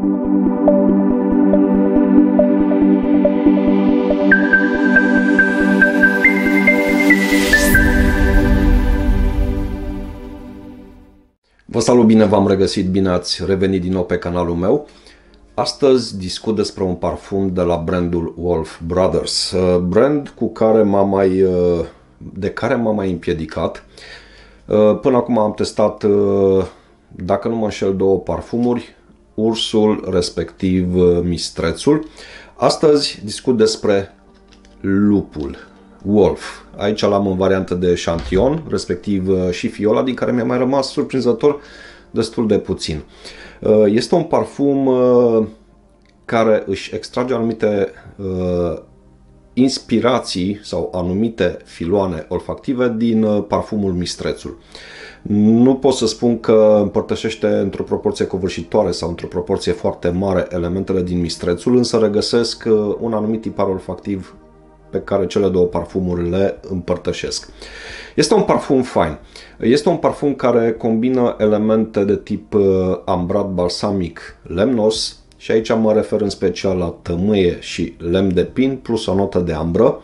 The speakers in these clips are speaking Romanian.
Vă salut bine, v-am regăsit, bine ați revenit din nou pe canalul meu. Astăzi discut despre un parfum de la brandul Wolf Brothers, uh, brand cu care m-am mai, uh, de care m-am mai împiedicat. Uh, până acum am testat, dacă nu mă înșel, două parfumuri, Ursul, respectiv Mistrețul. Astăzi discut despre Lupul, Wolf. Aici l-am în variantă de șantion, respectiv uh, și fiola, din care mi-a mai rămas surprinzător destul de puțin. Uh, este un parfum uh, care își extrage anumite inspirații sau anumite filoane olfactive din parfumul Mistrețul. Nu pot să spun că împărtășește într-o proporție covârșitoare sau într-o proporție foarte mare elementele din Mistrețul, însă regăsesc un anumit tipar olfactiv pe care cele două parfumuri le împărtășesc. Este un parfum fain. Este un parfum care combină elemente de tip uh, ambrat balsamic lemnos și aici mă refer în special la tămâie și lemn de pin plus o notă de ambră.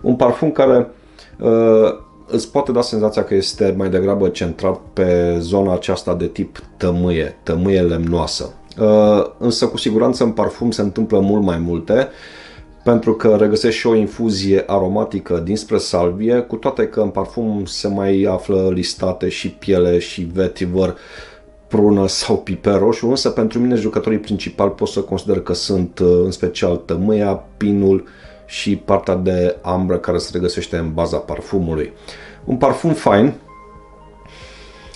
Un parfum care uh, îți poate da senzația că este mai degrabă centrat pe zona aceasta de tip tămâie, tămâie lemnoasă. Uh, însă cu siguranță în parfum se întâmplă mult mai multe pentru că regăsesc și o infuzie aromatică dinspre salvie, cu toate că în parfum se mai află listate și piele și vetiver, prună sau piper roșu, însă pentru mine jucătorii principali pot să consider că sunt uh, în special tămâia, pinul și partea de ambră care se regăsește în baza parfumului. Un parfum fain,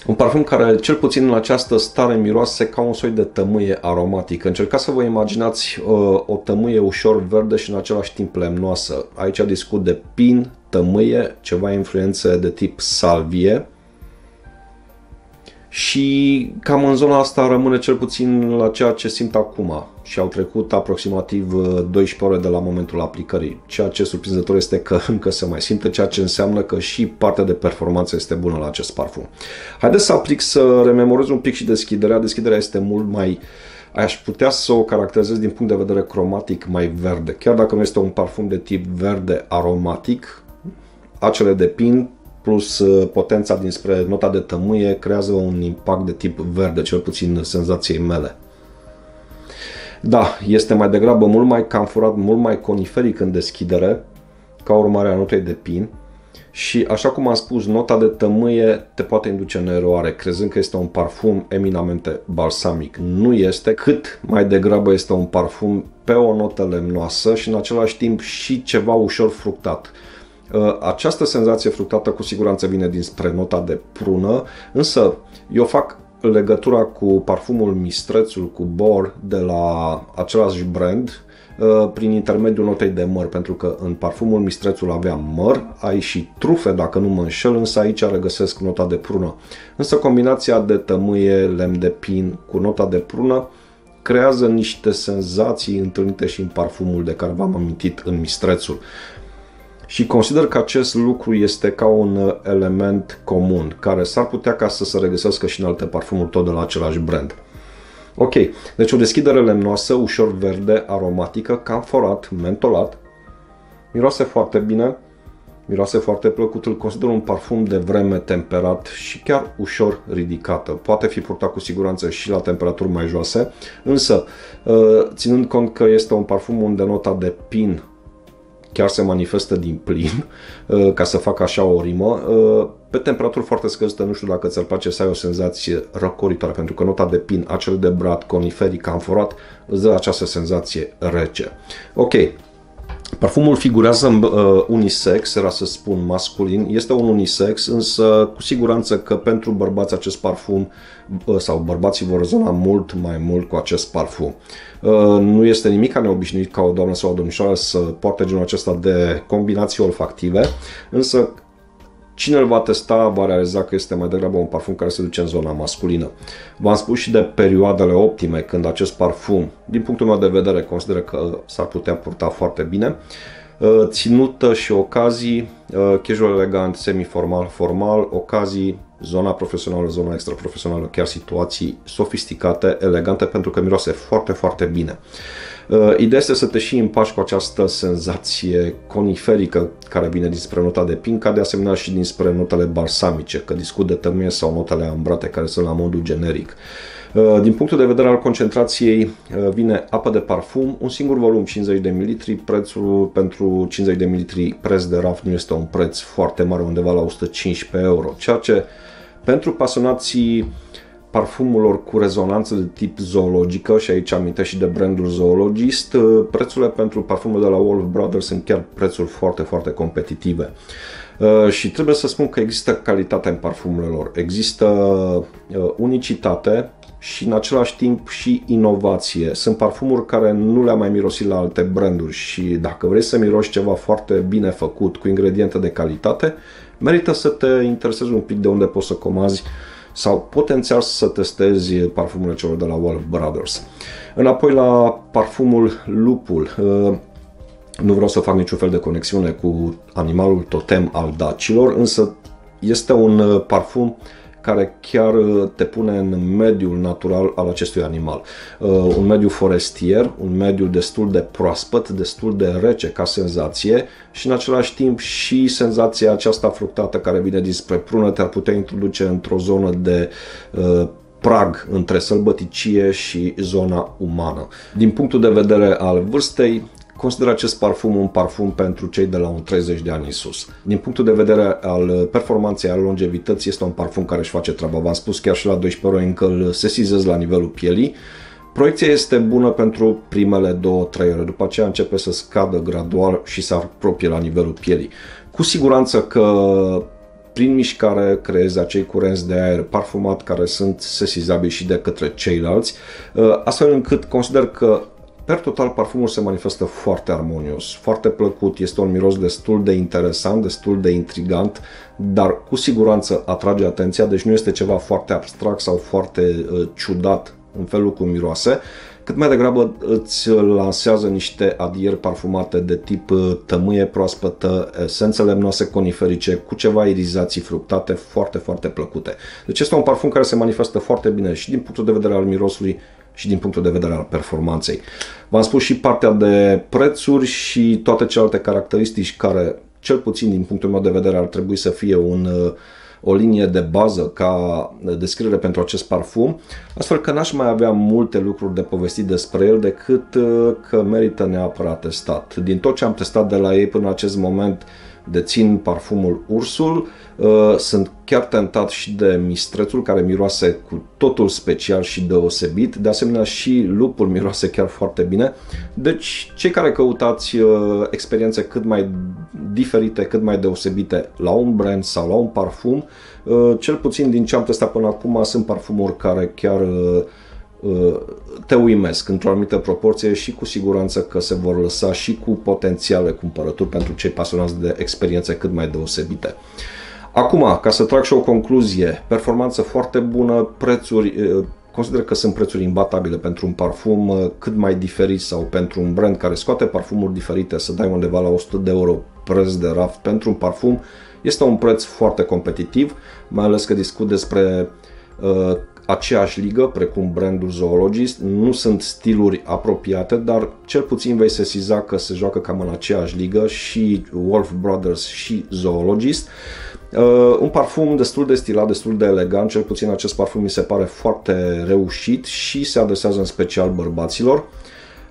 un parfum care, cel puțin în această stare, miroase ca un soi de tămâie aromatică. Încercați să vă imaginați uh, o tămâie ușor verde și în același timp lemnoasă. Aici discut de pin, tămâie, ceva influențe de tip salvie, și cam în zona asta rămâne cel puțin la ceea ce simt acum și au trecut aproximativ 12 uh, ore de la momentul aplicării. Ceea ce surprinzător este că încă se mai simte, ceea ce înseamnă că și partea de performanță este bună la acest parfum. Haideți să aplic să rememorez un pic și deschiderea. Deschiderea este mult mai aș putea să o caracterizez din punct de vedere cromatic mai verde. Chiar dacă nu este un parfum de tip verde aromatic, acele de pin plus uh, potența dinspre nota de tămâie creează un impact de tip verde, cel puțin senzației mele. Da, este mai degrabă mult mai camfurat, mult mai coniferic în deschidere, ca urmare a notei de pin. Și așa cum am spus, nota de tămâie te poate induce în eroare, crezând că este un parfum eminamente balsamic. Nu este, cât mai degrabă este un parfum pe o notă lemnoasă și în același timp și ceva ușor fructat. Uh, această senzație fructată cu siguranță vine dinspre nota de prună, însă eu fac legătura cu parfumul Mistrețul, cu Bor de la același brand, uh, prin intermediul notei de măr, pentru că în parfumul Mistrețul avea măr, ai și trufe, dacă nu mă înșel, însă aici regăsesc nota de prună. Însă combinația de tămâie, lemn de pin cu nota de prună creează niște senzații întâlnite și în parfumul de care v-am amintit în Mistrețul și consider că acest lucru este ca un uh, element comun, care s-ar putea ca să se regăsească și în alte parfumuri tot de la același brand. Ok, deci o deschidere lemnoasă, ușor verde, aromatică, camforat, mentolat, miroase foarte bine, miroase foarte plăcut, îl consider un parfum de vreme temperat și chiar ușor ridicată. Poate fi purtat cu siguranță și la temperaturi mai joase, însă uh, ținând cont că este un parfum unde nota de pin chiar se manifestă din plin, uh, ca să facă așa o rimă. Uh, pe temperaturi foarte scăzute, nu știu dacă ți-ar place să ai o senzație răcoritoare, pentru că nota de pin, acel de brad, coniferic, amforat, îți dă această senzație rece. Ok, Parfumul figurează în uh, unisex, era să spun masculin, este un unisex, însă cu siguranță că pentru bărbați acest parfum uh, sau bărbații vor rezona mult mai mult cu acest parfum. Uh, nu este nimic neobișnuit ca o doamnă sau o domnișoară să poarte genul acesta de combinații olfactive, însă Cine îl va testa va realiza că este mai degrabă un parfum care se duce în zona masculină. V-am spus și de perioadele optime când acest parfum, din punctul meu de vedere, consider că s-ar putea purta foarte bine. uh, ținută și ocazii, uh, casual elegant, semi-formal, formal, ocazii, zona profesională, zona extraprofesională, chiar situații sofisticate, elegante, pentru că miroase foarte, foarte bine. Uh, ideea este să te și împaci cu această senzație coniferică care vine dinspre nota de pin, ca de asemenea și dinspre notele balsamice, că discut de tămâie sau notele ambrate care sunt la modul generic. Uh, din punctul de vedere al concentrației, uh, vine apă de parfum, un singur volum 50 de ml, prețul pentru 50 de ml preț de raft nu este un preț foarte mare, undeva la 115 euro, ceea ce pentru pasionații parfumurilor cu rezonanță de tip zoologică și aici aminte și de brandul Zoologist, uh, prețurile pentru parfumul de la Wolf Brothers sunt chiar prețuri foarte, foarte competitive. Uh, și trebuie să spun că există calitate în parfumurile lor, există uh, unicitate și în același timp și inovație. Sunt parfumuri care nu le-am mai mirosit la alte branduri și dacă vrei să miroși ceva foarte bine făcut cu ingrediente de calitate, merită să te interesezi un pic de unde poți să comazi sau potențial să testezi parfumurile celor de la Wolf Brothers. Înapoi la parfumul lupul. Uh, nu vreau să fac niciun fel de conexiune cu animalul totem al dacilor, însă este un uh, parfum care chiar uh, te pune în mediul natural al acestui animal. Uh, un mediu forestier, un mediu destul de proaspăt, destul de rece ca senzație și în același timp și senzația aceasta fructată care vine dinspre prună te-ar putea introduce într-o zonă de uh, prag între sălbăticie și zona umană. Din punctul de vedere al vârstei, consider acest parfum un parfum pentru cei de la un 30 de ani în sus. Din punctul de vedere al performanței, al longevității, este un parfum care își face treaba. V-am spus chiar și la 12 ore încă îl sesizez la nivelul pielii. Proiecția este bună pentru primele 2-3 ore, după aceea începe să scadă gradual și să apropie la nivelul pielii. Cu siguranță că prin mișcare creezi acei curenți de aer parfumat care sunt sesizabili și de către ceilalți, astfel încât consider că Per total, parfumul se manifestă foarte armonios, foarte plăcut, este un miros destul de interesant, destul de intrigant, dar cu siguranță atrage atenția, deci nu este ceva foarte abstract sau foarte uh, ciudat în felul cum miroase, cât mai degrabă îți lansează niște adieri parfumate de tip uh, tămâie proaspătă, esențe lemnoase coniferice, cu ceva irizații fructate foarte, foarte plăcute. Deci este un parfum care se manifestă foarte bine și din punctul de vedere al mirosului, și din punctul de vedere al performanței. V-am spus și partea de prețuri și toate celelalte caracteristici care, cel puțin din punctul meu de vedere, ar trebui să fie un, uh, o linie de bază ca descriere pentru acest parfum, astfel că n-aș mai avea multe lucruri de povestit despre el decât uh, că merită neapărat testat. Din tot ce am testat de la ei până în acest moment, dețin parfumul Ursul, uh, sunt chiar tentat și de mistrețul care miroase cu totul special și deosebit, de asemenea și lupul miroase chiar foarte bine. Deci cei care căutați uh, experiențe cât mai diferite, cât mai deosebite la un brand sau la un parfum, uh, cel puțin din ce am testat până acum sunt parfumuri care chiar Uh, te uimesc într-o anumită proporție și cu siguranță că se vor lăsa și cu potențiale cumpărături pentru cei pasionați de experiențe cât mai deosebite. Acum, ca să trag și o concluzie, performanță foarte bună, prețuri, uh, consider că sunt prețuri imbatabile pentru un parfum uh, cât mai diferit sau pentru un brand care scoate parfumuri diferite, să dai undeva la 100 de euro preț de raft pentru un parfum, este un preț foarte competitiv, mai ales că discut despre uh, aceeași ligă, precum brandul Zoologist, nu sunt stiluri apropiate, dar cel puțin vei sesiza că se joacă cam în aceeași ligă și Wolf Brothers și Zoologist. Uh, un parfum destul de stilat, destul de elegant, cel puțin acest parfum mi se pare foarte reușit și se adresează în special bărbaților.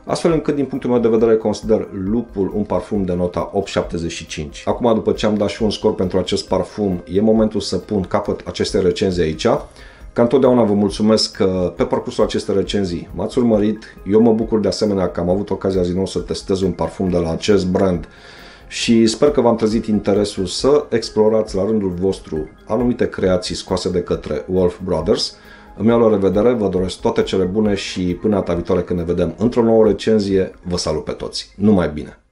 Astfel încât, din punctul meu de vedere, consider lupul un parfum de nota 8,75. Acum, după ce am dat și un scor pentru acest parfum, e momentul să pun capăt acestei recenzii aici. Ca întotdeauna vă mulțumesc că pe parcursul acestei recenzii m-ați urmărit. Eu mă bucur de asemenea că am avut ocazia zi nou să testez un parfum de la acest brand și sper că v-am trezit interesul să explorați la rândul vostru anumite creații scoase de către Wolf Brothers. Îmi iau la revedere, vă doresc toate cele bune și până data viitoare când ne vedem într-o nouă recenzie, vă salut pe toți. Numai bine!